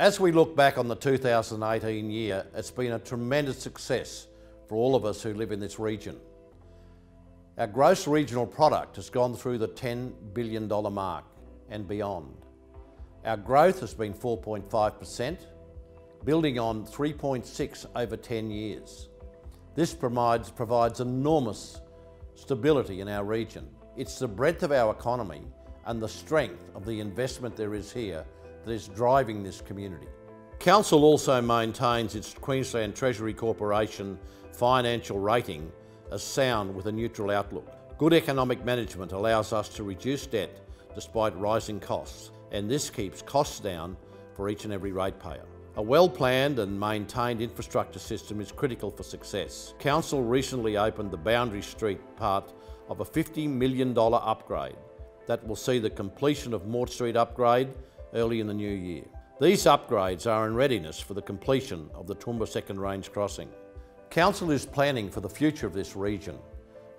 As we look back on the 2018 year, it's been a tremendous success for all of us who live in this region. Our gross regional product has gone through the $10 billion mark and beyond. Our growth has been 4.5%, building on 3.6 over 10 years. This provides, provides enormous stability in our region. It's the breadth of our economy and the strength of the investment there is here that is driving this community. Council also maintains its Queensland Treasury Corporation financial rating as sound with a neutral outlook. Good economic management allows us to reduce debt despite rising costs, and this keeps costs down for each and every ratepayer. A well-planned and maintained infrastructure system is critical for success. Council recently opened the Boundary Street part of a $50 million upgrade that will see the completion of Mort Street upgrade early in the new year. These upgrades are in readiness for the completion of the Toowoomba Second Range Crossing. Council is planning for the future of this region.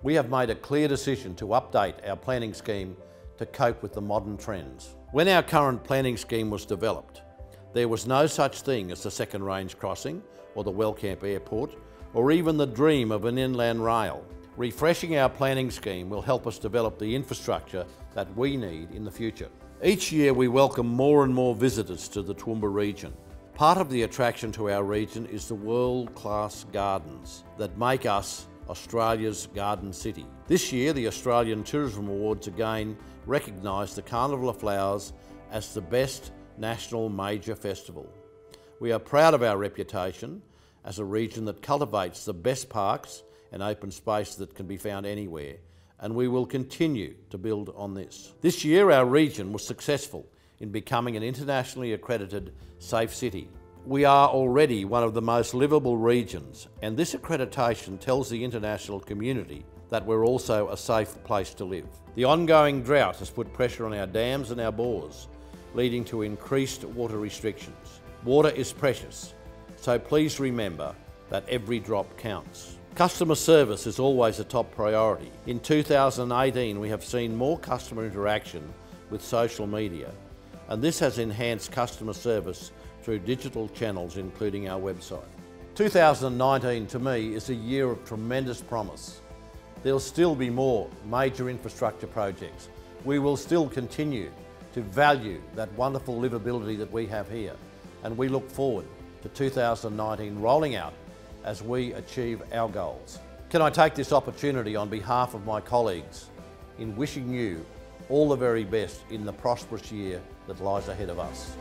We have made a clear decision to update our planning scheme to cope with the modern trends. When our current planning scheme was developed, there was no such thing as the second range crossing or the Wellcamp Airport or even the dream of an inland rail. Refreshing our planning scheme will help us develop the infrastructure that we need in the future. Each year we welcome more and more visitors to the Toowoomba region. Part of the attraction to our region is the world-class gardens that make us Australia's garden city. This year the Australian Tourism Awards again recognised the Carnival of Flowers as the best national major festival. We are proud of our reputation as a region that cultivates the best parks and open space that can be found anywhere, and we will continue to build on this. This year our region was successful in becoming an internationally accredited safe city. We are already one of the most livable regions, and this accreditation tells the international community that we're also a safe place to live. The ongoing drought has put pressure on our dams and our bores, leading to increased water restrictions. Water is precious, so please remember that every drop counts. Customer service is always a top priority. In 2018, we have seen more customer interaction with social media, and this has enhanced customer service through digital channels, including our website. 2019 to me is a year of tremendous promise. There'll still be more major infrastructure projects. We will still continue to value that wonderful livability that we have here. And we look forward to 2019 rolling out as we achieve our goals. Can I take this opportunity on behalf of my colleagues in wishing you all the very best in the prosperous year that lies ahead of us.